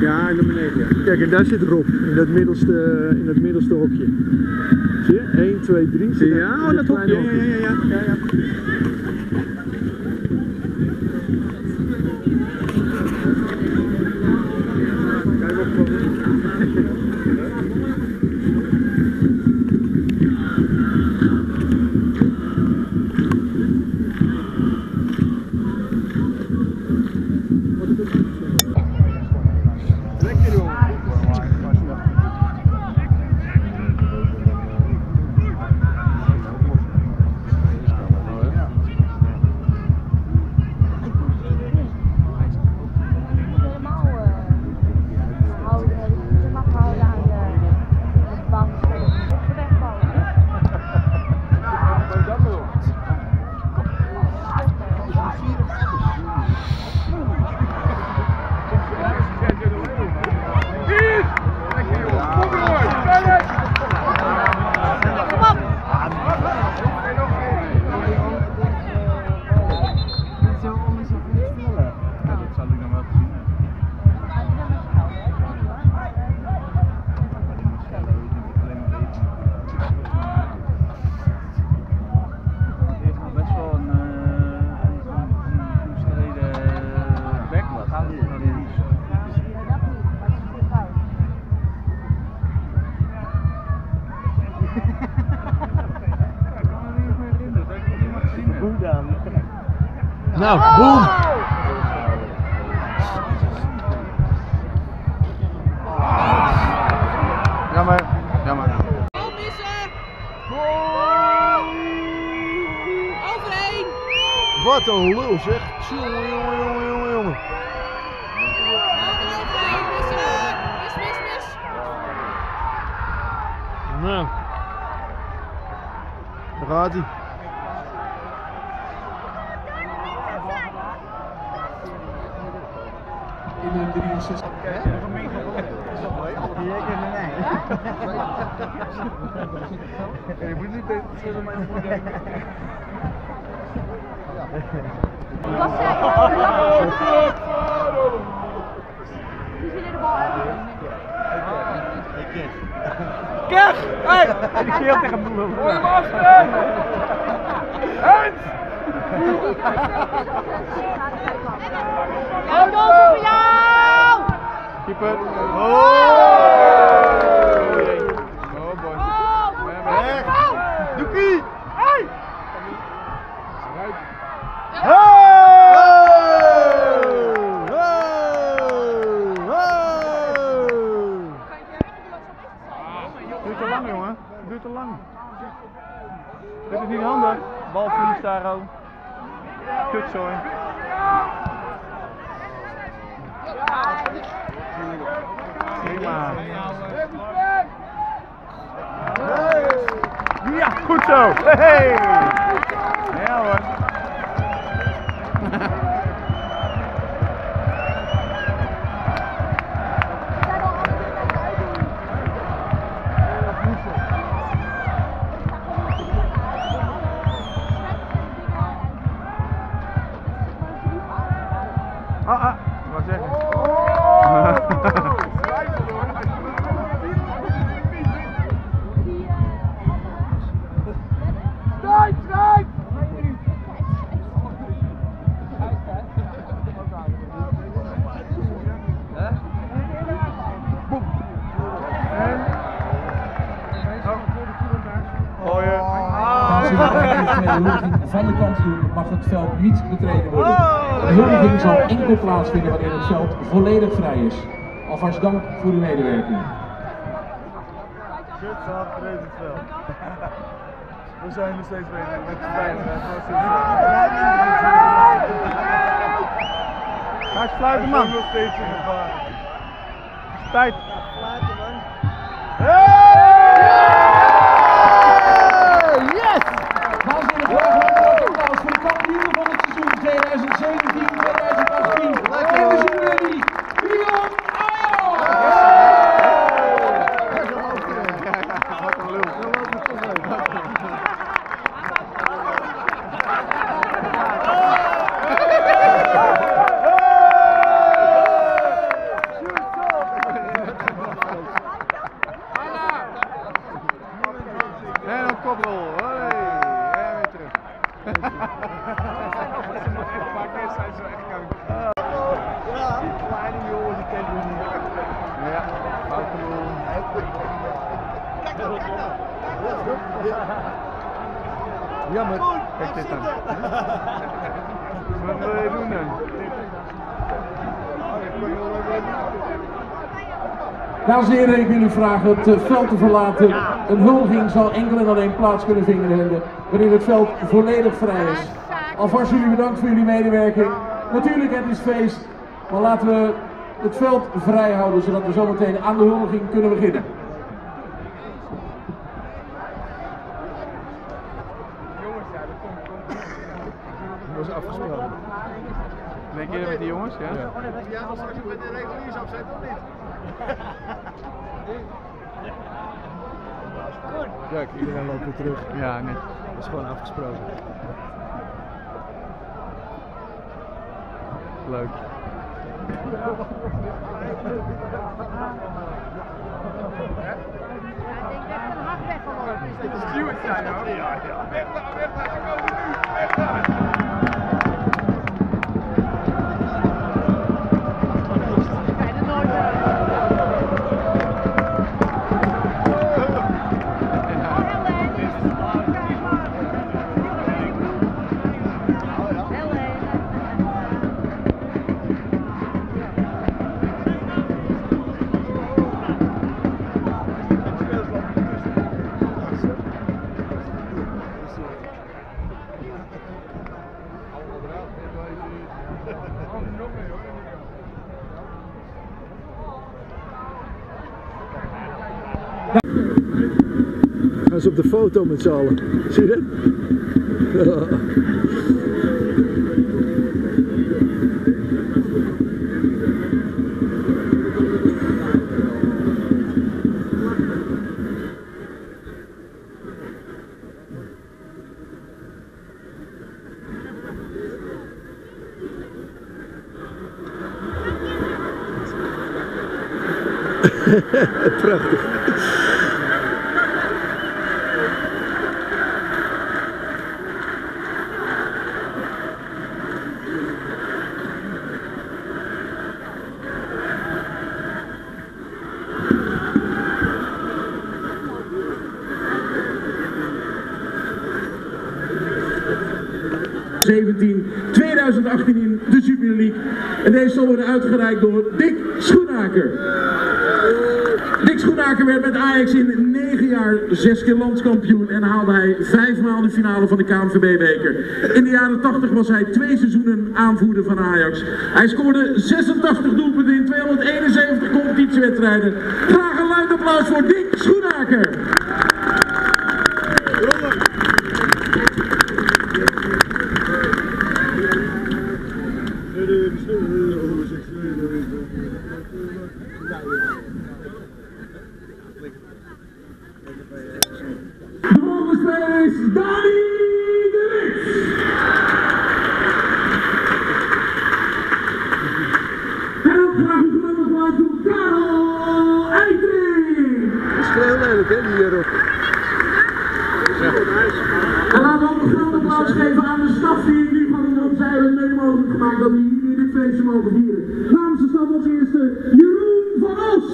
Ja, nummer 9. Ja. Kijk, en daar zit Rob, in dat middelste, in dat middelste hokje. Zie je? 1, 2, 3. zit Ja, oh, dat kleine hokje. Ja, ja, ja, ja, ja, Nou, boom! Jammer, jammer. Overheen! Wat een lul zeg. Jongen, jongen, jongen, jongen, jongen. Overheen, missen! Mis, mis, mis! Nou. Daar gaat hij. In de 63. Je moet niet tegen mij Was zij? Die zullen de bal uit. Keg! Hey! Die keer tegen hem doen. Hoi, master! Hens! Hou voor jou! Keeper. Oh! Oh boy. Weg! Doekie! Hey! Duurt te lang, jongen. Duurt te lang. Dit is niet handig. Bal verliest daar ook. Kutzooi. Ja, goed zo. Hey. Huldiging van de kampioen mag het veld niet betreden worden. De huldiging zal enkel plaatsvinden wanneer het veld volledig vrij is. Alvast dank voor uw medewerking. We zijn nog steeds bezig met de veiligheid. Ga eens fluiten, man. nog steeds in gevaar. Tijd. Van het seizoen 2017-2018. En we zien jullie, Leon Ayo! Jammer. Kijk dit dan. Wat wil je doen dan? Dames en heren, ik wil u vragen het eh, veld te verlaten. Een huldiging zal enkel en alleen plaats kunnen vinden wanneer het veld volledig vrij is. Alvast jullie bedankt voor jullie medewerking. Natuurlijk, het is feest, maar laten we het veld vrij houden zodat we zometeen aan de huldiging kunnen beginnen. Dat was afgesproken. Denk je Ja? Ja, als ik met de reguliers af zijn, toch niet? Kijk, iedereen loopt weer terug. Ja, nee. Dat is gewoon afgesproken. Leuk. Ja, ik denk dat een hart weggelopen is. Stuart zijn hoor. Ja, ja. Weg daar, weg daar, ze komen nu. Weg daar. Op de foto met z'n allen. Zie je dat? Ja. Prachtig. ...17, 2018 in de Super League. En deze zal worden uitgereikt door Dick Schoenaker. Dick Schoenaker werd met Ajax in 9 jaar zes keer landskampioen en haalde hij vijf maal de finale van de KNVB-beker. In de jaren 80 was hij twee seizoenen aanvoerder van Ajax. Hij scoorde 86 doelpunten in 271 competitiewedstrijden. Graag een luid applaus voor Dick Schoenaker. De volgende speler is Dani de Wit. En ook graag een groot applaus voor Karel Eitring. Dat lelijk, hè, die eh, rok. En laten we ook een groot applaus geven aan de staf die geval op zij hebben mede mogelijk gemaakt dat we hier dit feestje mogen vieren. Namens de staf als eerste Jeroen van Os.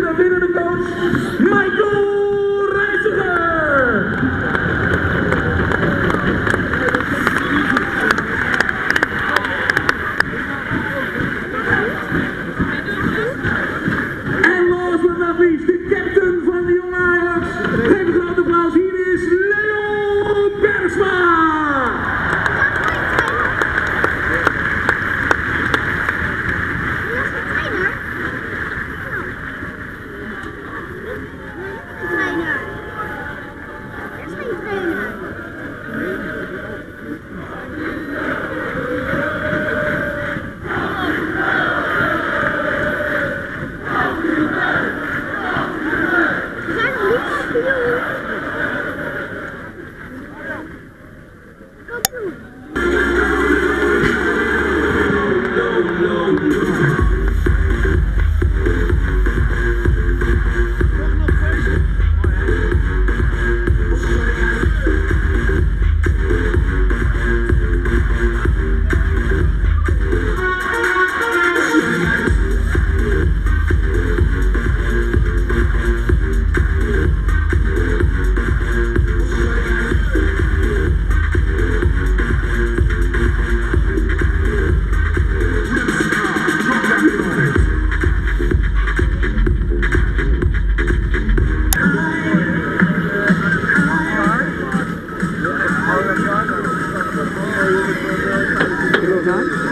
de winnende coach Michael Reiziger. En los but not least, de captain van de jonge Ajax. Geef een groot applaus, hier is Leo Bergsma. Yeah.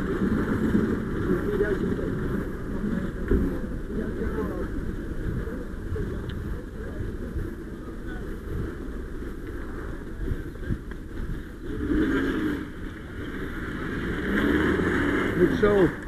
zo. Ja.